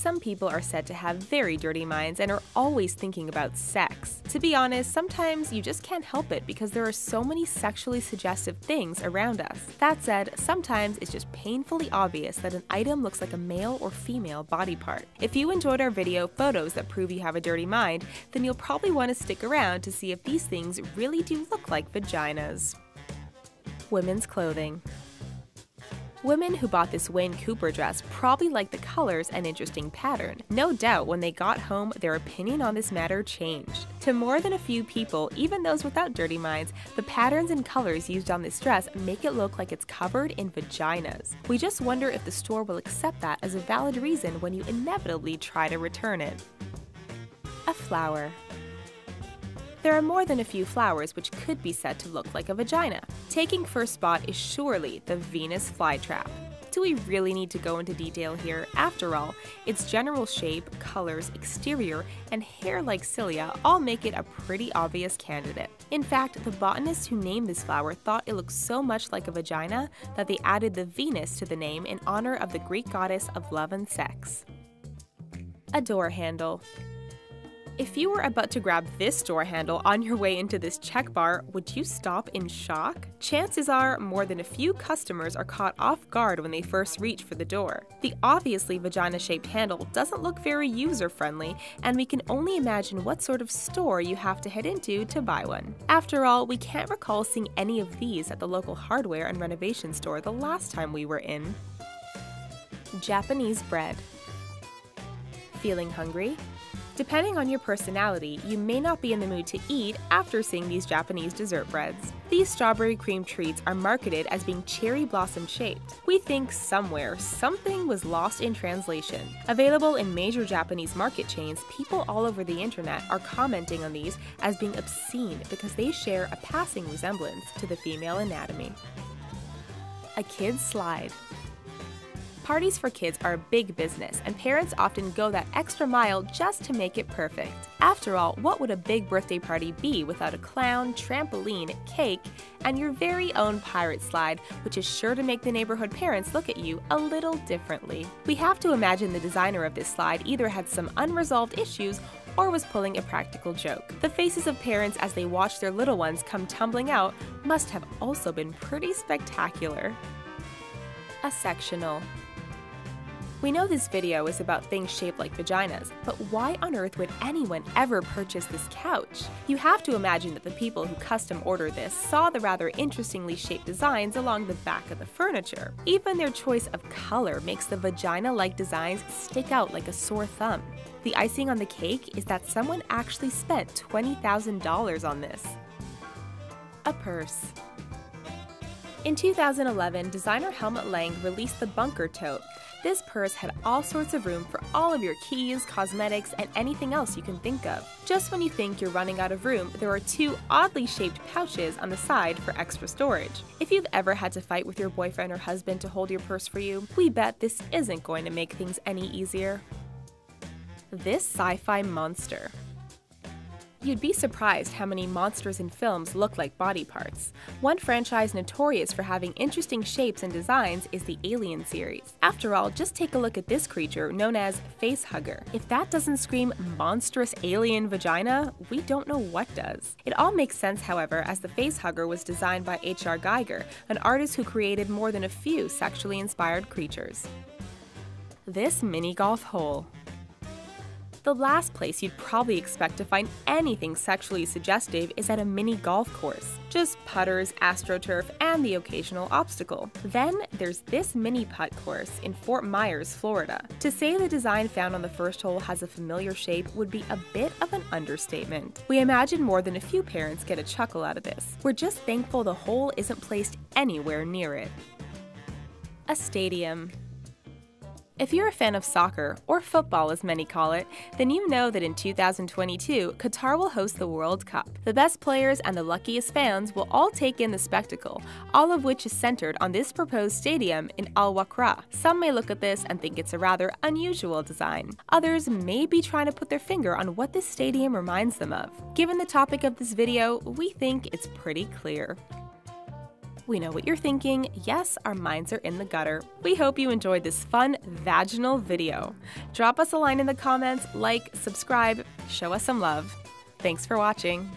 Some people are said to have very dirty minds and are always thinking about sex. To be honest, sometimes you just can't help it because there are so many sexually suggestive things around us. That said, sometimes it's just painfully obvious that an item looks like a male or female body part. If you enjoyed our video photos that prove you have a dirty mind, then you'll probably want to stick around to see if these things really do look like vaginas. Women's clothing. Women who bought this Wayne Cooper dress probably liked the colors and interesting pattern. No doubt when they got home, their opinion on this matter changed. To more than a few people, even those without dirty minds, the patterns and colors used on this dress make it look like it's covered in vaginas. We just wonder if the store will accept that as a valid reason when you inevitably try to return it. A flower. There are more than a few flowers which could be said to look like a vagina. Taking first spot is surely the Venus flytrap. Do we really need to go into detail here? After all, its general shape, colors, exterior, and hair-like cilia all make it a pretty obvious candidate. In fact, the botanists who named this flower thought it looked so much like a vagina that they added the Venus to the name in honor of the Greek goddess of love and sex. A door handle. If you were about to grab this door handle on your way into this check bar, would you stop in shock? Chances are more than a few customers are caught off guard when they first reach for the door. The obviously vagina shaped handle doesn't look very user friendly, and we can only imagine what sort of store you have to head into to buy one. After all, we can't recall seeing any of these at the local hardware and renovation store the last time we were in. Japanese bread. Feeling hungry? Depending on your personality, you may not be in the mood to eat after seeing these Japanese dessert breads. These strawberry cream treats are marketed as being cherry blossom shaped. We think somewhere something was lost in translation. Available in major Japanese market chains, people all over the internet are commenting on these as being obscene because they share a passing resemblance to the female anatomy. A kid's slide. Parties for kids are a big business, and parents often go that extra mile just to make it perfect. After all, what would a big birthday party be without a clown, trampoline, cake, and your very own pirate slide, which is sure to make the neighborhood parents look at you a little differently? We have to imagine the designer of this slide either had some unresolved issues or was pulling a practical joke. The faces of parents as they watch their little ones come tumbling out must have also been pretty spectacular. A sectional. We know this video is about things shaped like vaginas, but why on earth would anyone ever purchase this couch? You have to imagine that the people who custom ordered this saw the rather interestingly shaped designs along the back of the furniture. Even their choice of color makes the vagina-like designs stick out like a sore thumb. The icing on the cake is that someone actually spent $20,000 on this. A purse. In 2011, designer Helmut Lang released the Bunker Tote, this purse had all sorts of room for all of your keys, cosmetics, and anything else you can think of. Just when you think you're running out of room, there are two oddly shaped pouches on the side for extra storage. If you've ever had to fight with your boyfriend or husband to hold your purse for you, we bet this isn't going to make things any easier. This sci-fi monster. You'd be surprised how many monsters in films look like body parts. One franchise notorious for having interesting shapes and designs is the Alien series. After all, just take a look at this creature known as Facehugger. If that doesn't scream monstrous alien vagina, we don't know what does. It all makes sense, however, as the Facehugger was designed by H.R. Giger, an artist who created more than a few sexually inspired creatures. This mini golf hole. The last place you'd probably expect to find anything sexually suggestive is at a mini golf course. Just putters, astroturf, and the occasional obstacle. Then there's this mini putt course in Fort Myers, Florida. To say the design found on the first hole has a familiar shape would be a bit of an understatement. We imagine more than a few parents get a chuckle out of this. We're just thankful the hole isn't placed anywhere near it. A stadium. If you're a fan of soccer, or football as many call it, then you know that in 2022, Qatar will host the World Cup. The best players and the luckiest fans will all take in the spectacle, all of which is centered on this proposed stadium in Al Wakra. Some may look at this and think it's a rather unusual design. Others may be trying to put their finger on what this stadium reminds them of. Given the topic of this video, we think it's pretty clear. We know what you're thinking. Yes, our minds are in the gutter. We hope you enjoyed this fun vaginal video. Drop us a line in the comments, like, subscribe, show us some love. Thanks for watching.